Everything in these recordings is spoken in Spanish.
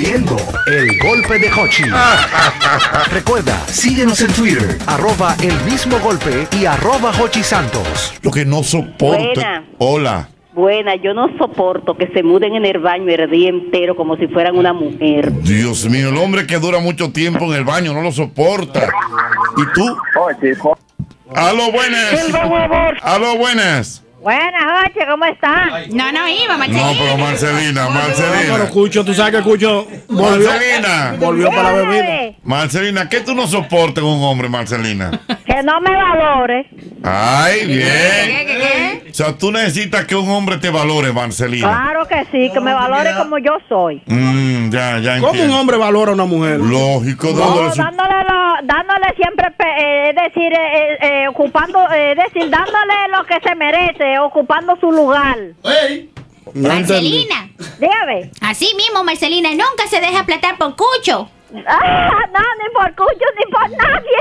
viendo el golpe de Hochi. Recuerda, síguenos en Twitter, arroba el mismo golpe y arroba Hochi Santos. Lo que no soporto. Buena. Hola. Buena, yo no soporto que se muden en el baño el día entero como si fueran una mujer. Dios mío, el hombre que dura mucho tiempo en el baño no lo soporta. ¿Y tú? Aló, buenas. Aló, buenas. Buenas noches, ¿cómo están? No, no iba, No, pero Marcelina, Pero Marcelina. Cucho, tú sabes que Cucho volvió, Marcelina. volvió para la bebida. Marcelina, ¿qué tú no soportas un hombre, Marcelina? Que no me valore. Ay, bien. ¿Qué, qué, qué? O sea, tú necesitas que un hombre te valore, Marcelina. Claro que sí, que me valore como yo soy. Mm, ya, ya ¿Cómo un hombre valora a una mujer? Lógico, No, dándole su... dándole, lo- dándole siempre, pe- eh, es decir, eh, eh, eh, ocupando, eh, decir, dándole lo que se merece, ocupando su lugar. No. Marcelina. Dígame. Así mismo, Marcelina, nunca se deja aplatar por cucho. Ah, no, ni por Cucho, ni por nadie.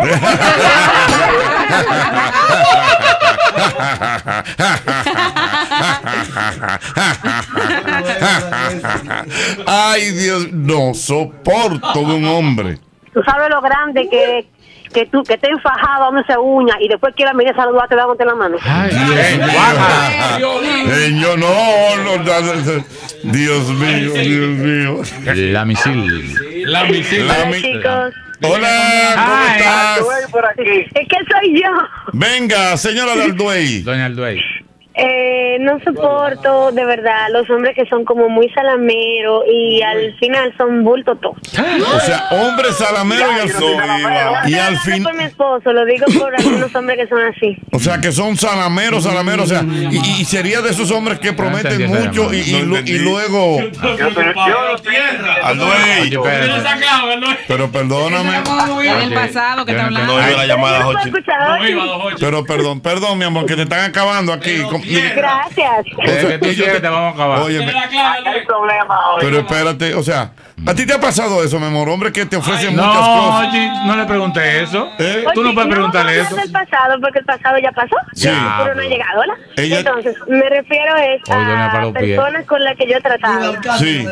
Ay, Dios, no soporto de un hombre. Tú sabes lo grande que, que tú que te enfajado donde se uña y después quiera venir a saludarte dándote la mano. Señor, no, no, no, no, Dios mío, Dios mío. La misil. La misil. La Hola, mi- chicos. Hola, ¿cómo Ay. estás? Es que soy yo. Venga, señora Dalduey. Doña Alduey. Eh, no soporto de verdad los hombres que son como muy salameros y al final son bulto todo. O sea, hombre salamero y al, y al fin. por mi esposo, lo digo por algunos hombres que son así. O sea, que son salameros, salameros. O sea, y, y sería de esos hombres que prometen mucho y, y, y luego. Pero perdóname. En el pasado que está no entendí. la. Pero perdón, perdón, mi amor, que te están acabando aquí. Gracias. Es que tú te- que te vamos a acabar. Oye, me- pero espérate, o sea, ¿a ti te ha pasado eso, mi amor? Hombre que te ofrecen muchas No, cosas. oye, no le pregunté eso. ¿Eh? Tú no Oye, puedes preguntarle a eso. hablar del pasado porque el pasado ya pasó. Sí. Pero no ha llegado, ¿verdad? Ella- Entonces, me refiero es Oye, doña a personas con las que yo he tratado. Sí.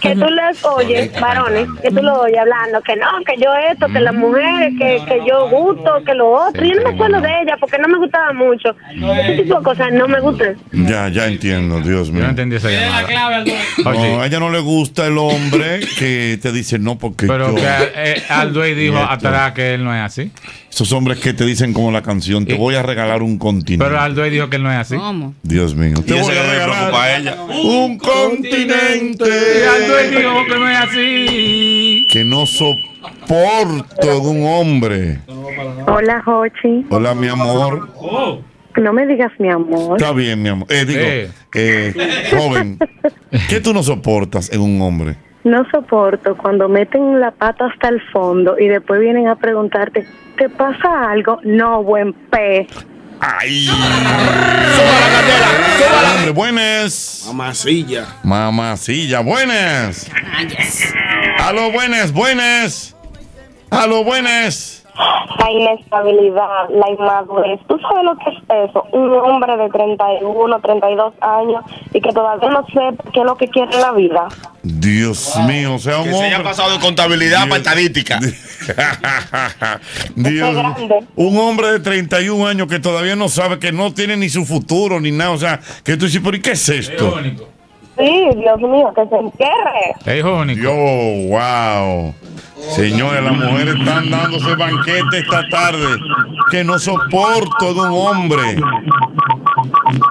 Que tú les oyes, varones, que tú lo oyes hablando, que no, que yo esto, que las mujeres, que, que yo gusto, que lo otro. Yo no me acuerdo de ella porque no me gustaba mucho. Ese tipo de cosas no me gustan. Ya, ya entiendo, Dios Yo mío. no entendí esa llamada. No, Oye, a ella no le gusta el hombre que te dice no porque pero yo. que eh, Alduey dijo atrás que él no es así. Esos hombres que te dicen como la canción, te Y- voy a regalar un continente. Pero Alduey dijo que no es así. ¿Cómo? Dios mío, te voy que a regalar a ella. un continente. Y Alduey dijo que no es así. Que no soporto de un hombre. Hola, Jochi. Hola, mi amor. No me digas mi amor. Está bien, mi amor. Eh, digo, Eh. eh, joven, ¿qué tú no soportas en un hombre? No soporto cuando meten la pata hasta el fondo y después vienen a preguntarte, ¿te pasa algo? No, buen pez. ¡Ay! Suba la cartera, suba la- Hombre, buenas. Mamacilla. Mamacilla, buenas. Aló, buenas, buenas. Aló, buenas. La inestabilidad, la inmadurez. ¿Tú sabes lo que es eso? Un hombre de 31, 32 años y que todavía no sepa qué es lo que quiere en la vida. Dios mío, o sea, un Que se haya hombre. pasado de contabilidad para estadística. Dios, un hombre de 31 años que todavía no sabe que no tiene ni su futuro ni nada. O sea, que tú dices, ¿pero y qué es esto? Sí, Dios mío, que se entierre. Es. Yo, wow. Señores, las mujeres están dándose banquete esta tarde. Que no soporto de un hombre.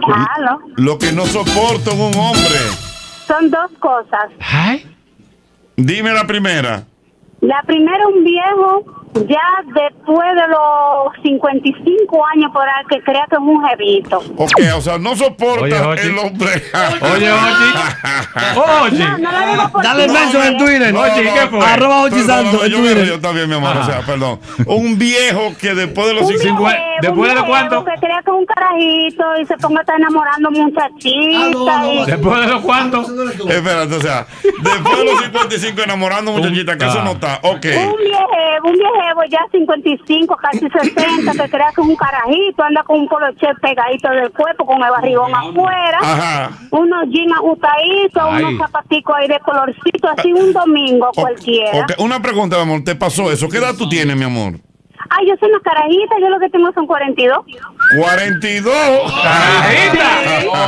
Claro. Lo que no soporto de un hombre. Son dos cosas. Ay. Dime la primera. La primera, un viejo, ya después de los 55 años por ahí, que crea que es un jevito. Ok, o sea, no soporta Oye, Jochi. el hombre. Oye, Ochi. Oye. No, no lo digo por Dale ti, mention en Twitter. No, Oye, no, ¿qué fue? Arroba Ochi Santos en yo, Twitter. yo también, mi amor. O sea, perdón. Un viejo que después de los Un 55 viejo, ¿Después un de viejo cuánto? Que crea que es un carajito y se ponga a estar enamorando muchachita. y- ¿Después de los cuantos? Espérate, o sea, después de los 55 enamorando muchachita, que eso no está. Ok. Un viejo, un viejo llevo ya 55, casi 60, que creas que es un carajito, anda con un poloche pegadito del cuerpo, con el barrigón afuera, Ajá. unos jeans ajustaditos, Ay. unos zapaticos ahí de colorcito, así un domingo cualquiera. Ok, Una pregunta, mi amor, ¿te pasó eso? ¿Qué edad tú tienes, mi amor? Ay, yo soy una carajita, yo lo que tengo son 42. 42.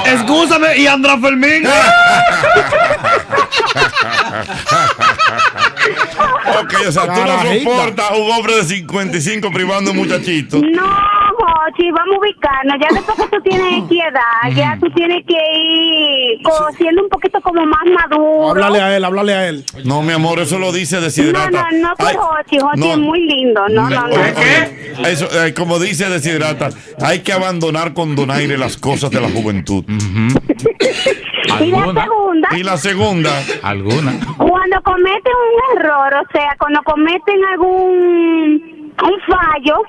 Excúsame, y Andra Fermín. ok, o sea, tú no soportas un hombre de 55 privando a un muchachito. No, Jochi, vamos a ubicarnos. Ya después que tú tienes X edad, ya tú tienes que ir co- siendo un poquito como más maduro. Háblale a él, háblale a él. No, mi amor, eso lo dice No, Desiderata. no, no por Ay, Jochi. Jochi no. es muy lindo. No, no, no. Oye, oye, Eso, eh, como dice Desiderata, hay que abandonar con donaire las cosas de la juventud. Y la segunda, Y la segunda. Alguna. cuando cometen un error, o sea, cuando cometen algún un fallo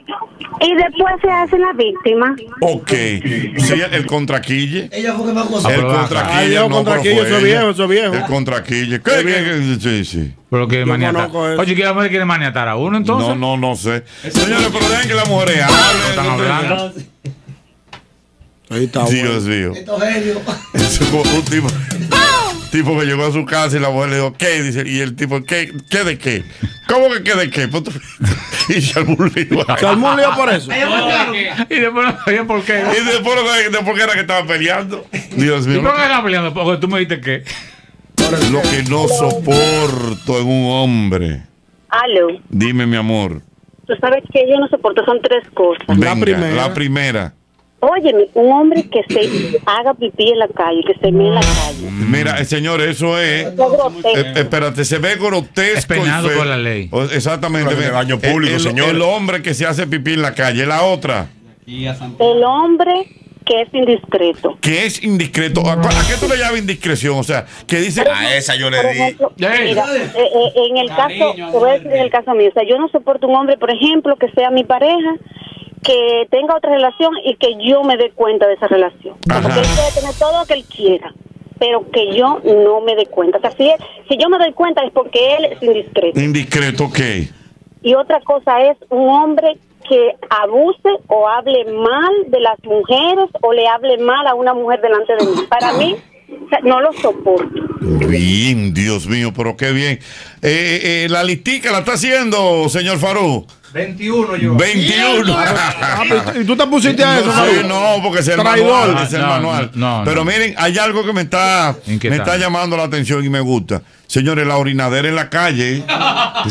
y después se hacen la víctima. Ok. Sí, el, contraquille. Ella fue que me. El contraquille. Dios, no, contraquille, eso ella. viejo, eso es viejo. El contraquille. ¿Qué, qué, qué? Sí, sí. Pero quiere Yo maniatar. Oye, ¿qué la mujer quiere maniatar a uno entonces? No, no, no sé. Señores, pero dejen que las mujeres Están hablen. hablando. Ahí está. Dios mío. Esto es genio. Eso es como un tipo, tipo que llegó a su casa y la mujer le dijo, ¿qué? Dice, y el tipo, ¿qué? ¿Qué de qué? ¿Cómo que qué de qué? Y se armó un lío. Se armó un lío por eso. Y después no sabía por qué. Y después lo de por qué era que estaba peleando. Dios ¿Y mío. por qué estaba peleando? Porque tú me dijiste que. Lo que no soporto en un hombre. Aló, Dime, mi amor. tú sabes que yo no soporto, son tres cosas. Venga, primera. La primera. Óyeme, un hombre que se haga pipí en la calle, que se mee en la calle. Mira, eh, señor, eso es. Grotesco. Eh, espérate, se ve grotesco. Es penado por la ley. O- exactamente. El- público, el, señor. El hombre que se hace pipí en la calle. La otra, El hombre que es indiscreto. que es indiscreto. ¿A, a qué tú le llamas indiscreción? O sea, que dice. A esa yo le di. ejemplo, mira, eh, eh, en el caso, a decir en el caso mío, o sea, yo no soporto un hombre, por ejemplo, que sea mi pareja, que tenga otra relación y que yo me dé cuenta de esa relación. Ajá. Porque él puede tener todo lo que él quiera, pero que yo no me dé cuenta. O sea, si, él- si yo me doy cuenta es porque él es indiscreto. Indiscreto, ok. Y otra cosa es un hombre que abuse o hable mal de las mujeres o le hable mal a una mujer delante de mí. Para mí, no lo soporto. Bien, Dios mío, pero qué bien. Eh, eh, la listica la está haciendo, señor Farú. 21 yo. 21. Ah, pero- ¿Y tú te pusiste a eso, No, sí, no, porque es el Traidor. manual. es el No, manual. no, no. Pero miren, hay algo que me está, me está llamando la atención y me gusta. Señores, la orinadera en la calle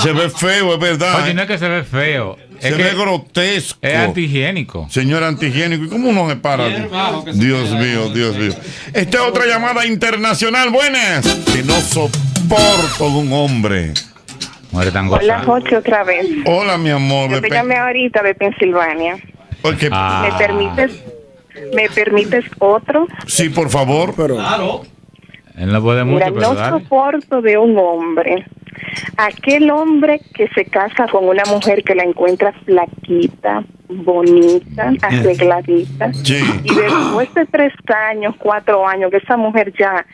se ve feo, es verdad. Oye, no es que se ve feo. se Es ve que grotesco. es antihigiénico. Señor antihigiénico, ¿y cómo uno se para? Dios mío, Dios mío. Esta es otra llamada internacional. Buenas. Que no soporto de un hombre. Muere tan Hola. Jochi, otra vez. Hola, mi amor. Yo te Pepe. llamé ahorita de Pensilvania. Porque- Ah. ¿Me permites ¿Me permites otro? Sí, por favor. Claro. Él no puede mucho, Mira, pero no dale. soporto de un hombre. Aquel hombre que se casa con una mujer que la encuentra flaquita, bonita, arregladita. Sí. Y después de tres años, cuatro años, que esa mujer ya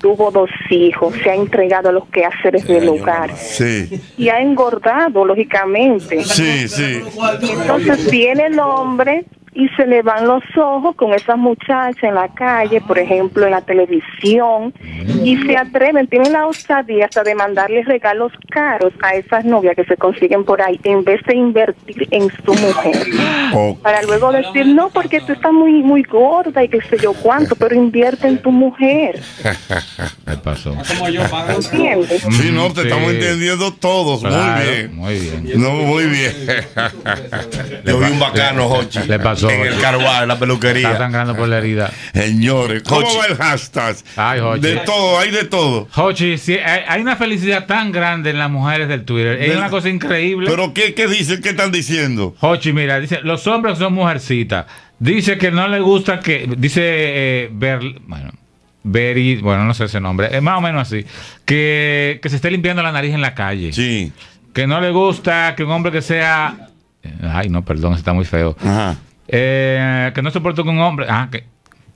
tuvo dos hijos, se ha entregado a los quehaceres del hogar Sí. y ha engordado, lógicamente. Sí, sí. Entonces viene el hombre y se le van los ojos con esas muchachas en la calle, por ejemplo, en la televisión, y se atreven, tienen la osadía hasta de mandarles regalos caros a esas novias que se consiguen por ahí, en vez de invertir en su mujer. Oh, Para luego decir, no, porque tú estás muy, muy gorda y qué sé yo cuánto, pero invierte en tu mujer. ¿Qué pasó? Como yo, pago. ¿Entiendes? Sí, no, te Sí. estamos entendiendo todos. Claro, muy bien. Muy bien. No, muy bien. Yo vi un bacano, Jochi. Le pasó. En el carguá, en la Está peluquería. sangrando por la herida. Señores, ¿cómo Jochi. va el hashtag? Ay, Jochi. De todo, hay de todo. Jochi, sí, hay, hay una felicidad tan grande en las mujeres del Twitter. Es una cosa increíble. Pero ¿qué, qué dicen? ¿Qué están diciendo? Jochi, mira, dice, los hombres son mujercitas. Dice que no le gusta que, dice, eh, bueno, Beri, bueno, no sé ese nombre, es más o menos así, que, que se esté limpiando la nariz en la calle. Sí. Que no le gusta que un hombre que sea, ay, no, perdón, está muy feo. Ajá. Eh, que no soporta que un hombre, ah, que,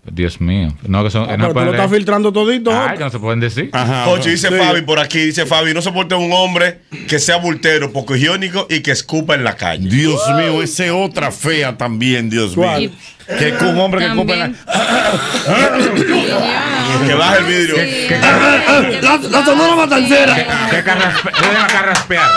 Dios mío. No, que son, Ah, no pero tú lo estás filtrando todito. Ay, Jota. que no se pueden decir. Ocho, dice Sí. Fabi por aquí, dice Fabi, no soporta un hombre que sea bultero, poco higiénico y que escupa en la calle. Dios mío, esa es otra fea también, Dios ¿Cuál? mío. Que es un hombre que compra la... Que baja el vidrio. La, la sonora matancera. Que llama carraspear.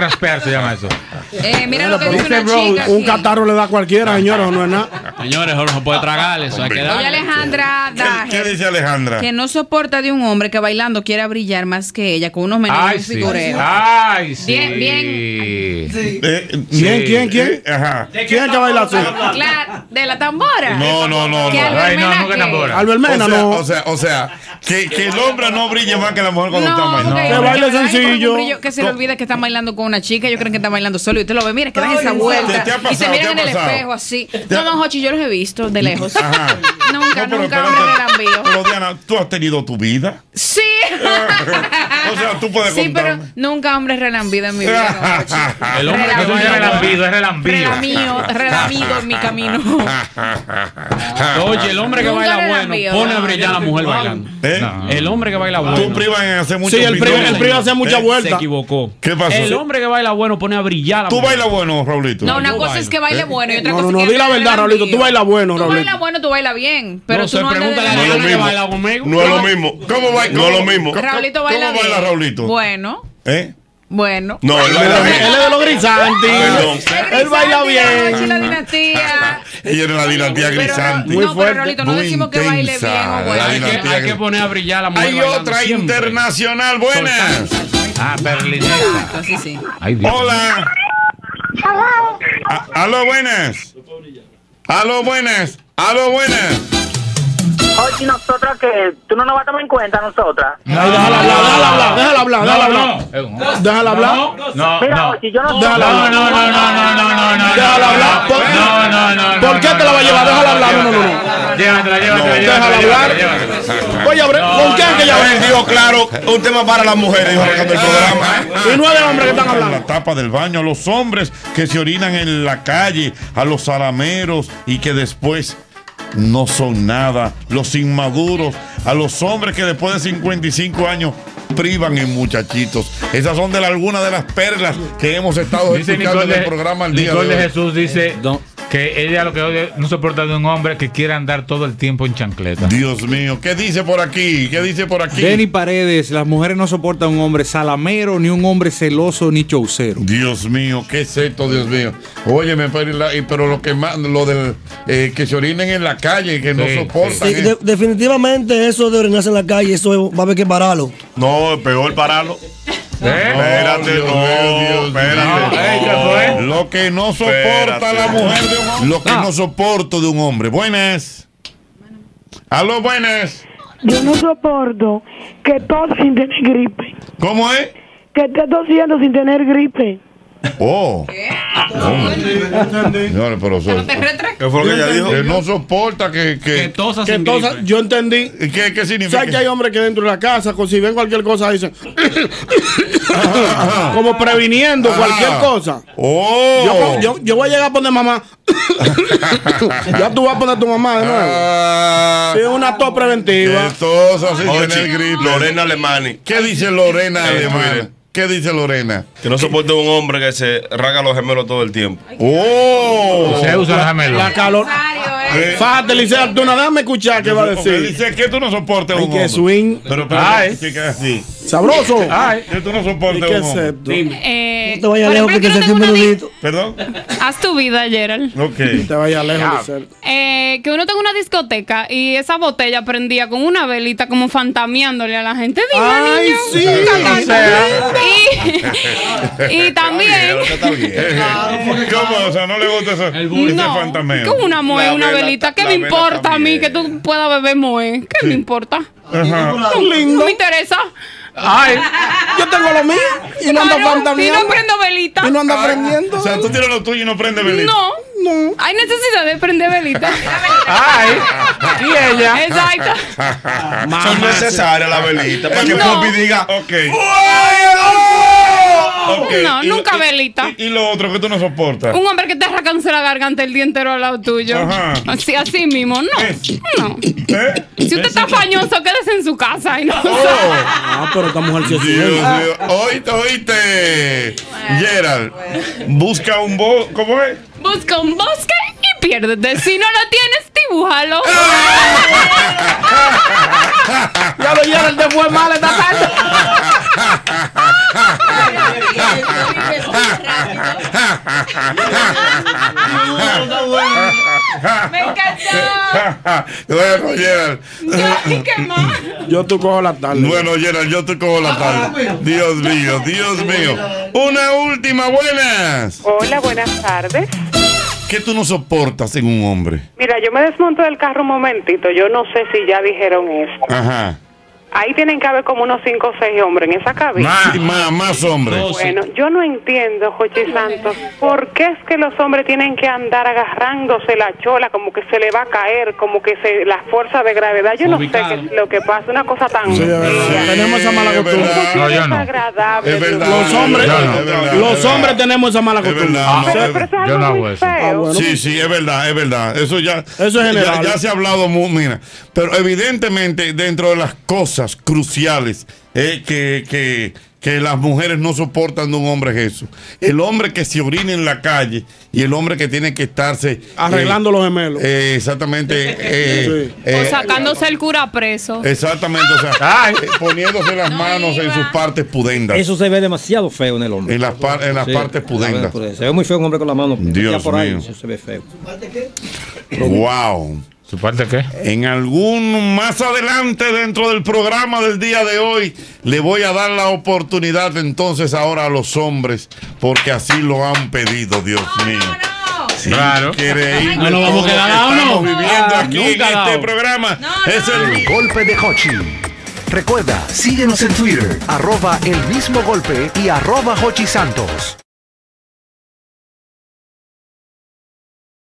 Carraspear se llama eso. Eh, mira lo que dice una chica. Un catarro le da a cualquiera, señores, no es nada. Señores, eso no se puede tragar, eso hay que Oye. Alejandra ¿Qué, dice Alejandra? que no soporta de un hombre que bailando quiera brillar más que ella con unos meneos Ay, sí. figureos. Ay, sí. Bien, bien. Eh, ¿Quién, quién, quién? eh, Ajá. ¿Quién que baila así? Claro, de la tambora. No, no, no, Que no. Ay, no, nunca que- tambora. Albermena, o sea, no. O sea, o sea que, que el hombre no brille más que la mujer cuando está No, bailando. porque Que hay baile sencillo. brillo Que se le olvida que están bailando con una chica. Yo creo que están bailando solo. Y usted lo ve, mira, que dan esa vuelta. ¿Te ha y se miran ¿Te ha en el espejo así. No, no, Jochi, yo los he visto de lejos. Ajá. Nunca, No, pero nunca hombre relambío. Pero Diana, tú has tenido tu vida. Sí. O sea, tú puedes Sí, pero nunca hombre relambido en mi vida. El hombre que no es relambido, es relambido. Relamido, relamido en mi camino. Oye, el hombre que baila bueno pone a no, brillar a la mujer bailando. ¿Eh? No. El hombre que baila Tú bueno. privas en hacer mucho Sí, el PRI, el PRI hace mucha ¿Eh? Se vuelta. equivocó. ¿Qué pasó? El hombre que baila bueno pone a brillar a la Tú mujer. bailas bueno, Raulito. No, una cosa es que baile bueno y otra No, cosa no, es no, que di la verdad, Raulito. Tú bailas bueno, Tú Raulito. bailas bueno, tú bailas bien. Pero No tú sé, no pregúntale a la que mismo. baila conmigo. No es lo mismo. ¿Cómo va? No es lo mismo. ¿Cómo- Raulito ¿Cómo baila bien. baila Raulito? Bueno, ¿Eh? bueno. No, él baila es bien. él es de los grisanti. Perdón. Él baila Grisanti, la bien. dinastía. Ella era la dinastía Grisante. Muy no, fuerte, pero Raulito, no muy decimos que baile intensa, bien o bueno. Hay que, poner a brillar la mujer Hay otra siempre. internacional. Buenas. Ah, berlinesa. Hola. A- Aló, buenas. Aló, buenas. Aló, buenas. Oye, nosotras que tú no nos vas a tomar en cuenta nosotras. Ay, déjala hablar, déjala hablar, déjala hablar, déjala No, hablar. no. Déjala hablar. No, Mira, no. Ochi, yo no Déjala No, hablar. no, no, no, no, no, no, no. Déjala hablar. No, no, no, no. ¿Por qué no, te la va a no, llevar? no, Déjala no, hablar. No, no, no. Llévatela, llévatela, Déjala llévatela, hablar. ¿Con quién que ya Él dijo claro, un tema para las mujeres, dijo arrancando el programa. Y nueve hombres que están En hablando. la tapa del baño, a los hombres que se orinan en la calle, a los salameros y que después no son nada, los inmaduros, a los hombres que después de 55 años privan en muchachitos. Esas son de la- algunas de las perlas que hemos estado Dice escuchando Nicole en el programa al día Nicole de de hoy. Jesús dice que ella lo que odia- no soporta de un hombre que quiera andar todo el tiempo en chancleta. Dios mío, ¿qué dice por aquí? ¿Qué dice por aquí? Denny Paredes, las mujeres no soportan un hombre salamero, ni un hombre celoso, ni chaucero. Dios mío, qué es esto, Dios mío. Óyeme, pero, y- lo que más, lo del eh, que se orinen en la calle, que no soportan. Sí, de- definitivamente eso de orinarse en la calle, eso es- va a haber que pararlo. No, es peor pararlo. Espérate, Dios no, espérate. Lo que no soporta la mujer de un hombre. Lo que no soporto de un hombre. Buenas. Aló, buenas. Yo no soporto que tos sin tener gripe. ¿Cómo es? Que esté tosiendo sin tener gripe. Oh. Señores, pero soy- ¿Qué fue lo que ella dijo? que no soporta que. Que que, tosa Que sin yo entendí. ¿qué, qué significa? ¿Sabes que hay hombres que dentro de la casa, si ven cualquier cosa, dicen. como previniendo Ajá. cualquier cosa. Oh. Yo, yo, yo voy a llegar a poner mamá. ya tú vas a poner tu mamá de nuevo. Ah, Es una tos preventiva. que tosa sin Ochi, tener gripe. Lorena Alemani. ¿Qué dice Lorena Eh, Alemán? mire. ¿Qué dice Lorena? Que no soporta un hombre que se raga los gemelos todo el tiempo. ¡Oh! Se usa la gemela. La calor. Eh, Fájate, Licea Altuna, déjame escuchar qué va a decir. Dice que tú no soportas Ay, un que hombre. swing. Pero, pero Ay. que así. Sabroso. Ay. Que tú no ¿Y soportas qué un hombre. esto? Eh, No te vayas lejos que no hace un menudito. ¿Perdón? Haz tu vida, Gerald. Ok. Te vaya lejos. Eh, que uno tenga una discoteca y esa botella prendía con una velita como fantameándole a la gente. Dime, Ay, niño. sí. Cantando. O sea. Y, y también. ¿Cómo? O sea, no le gusta eso, No, fantameo. que una La una vela velita. ¿Qué me importa a mí que tú puedas beber moe? ¿Qué me importa? Ajá. Tan lindo. No me interesa. Ay. Yo tengo lo mío y no ando Claro, y no prendo velita. Y no ando aprendiendo. O sea, tú tienes lo tuyo y no prende velita. No, No. hay necesidad de prender velita. Ay. Y ella. Exacto. Son necesarias las velitas para que No. Poppy diga. Ok. No, y nunca y- velita. Y, y lo otro que tú no soportas. Un hombre que te arrancándose la garganta el día entero al lado tuyo. Ajá. Así, así mismo, no. No. ¿Eh? Si usted está fañoso, quédese en su casa y no Ah, pero esta mujer sí es. Oíste, oíste. Gerald, busca un bo. ¿Cómo es? Busca un bosque y piérdete. Si no lo tienes, dibújalo. Ya lo llevan de fue mal esta tarde. Me encantó. bueno, Gerald. Yo tú cojo la tarde. Bueno, Gerald, yo te cojo la tarde. Dios mío, Dios mío. Una última, buenas. Hola, buenas tardes. ¿Qué tú no soportas en un hombre? Mira, yo me desmonto del carro un momentito. Yo no sé si ya dijeron eso. Ajá. Ahí tienen que haber como unos cinco o seis hombres en esa cabina. Más, más, más hombres. Bueno, yo no entiendo, Jochi Santos, por qué es que los hombres tienen que andar agarrándose la chola, como que se le va a caer, como que se la fuerza de gravedad. Yo no sé qué es lo que pasa, una cosa tan Sí, es. Tenemos esa mala Es costumbre. verdad. No, yo no. desagradable. Es verdad. Los hombres, Es es verdad, los es hombres tenemos esa mala Es costumbre. verdad, no, es- es Yo no hago muy eso. Ah, bueno. Sí, sí, es verdad, es verdad. Eso ya, Eso es general. ya se ha hablado, mu- mira, pero evidentemente dentro de las cosas cruciales eh, que, que, que las mujeres no soportan de un hombre es eso. El hombre que se orina en la calle y el hombre que tiene que estarse Arreglando los gemelos. eh, exactamente. eh, Sí. eh, O sacándose el cura preso. Exactamente, o sea, eh, poniéndose las manos en sus partes pudendas. Eso se ve demasiado feo en el hombre. En las, par- en las Sí, partes pudendas. Se ve muy feo un hombre con la mano. Dios ahí, mío. Eso se ve feo. Wow. ¿Su parte qué? En algún más adelante dentro del programa del día de hoy le voy a dar la oportunidad entonces ahora a los hombres porque así lo han pedido, Dios mío. Sí, Claro. increíble No nos vamos a quedar estamos ¿no? viviendo Ah, aquí nunca en este programa. es el El golpe de Hochi. Recuerda, síguenos en Twitter, arroba el mismo golpe y arroba Hochi Santos.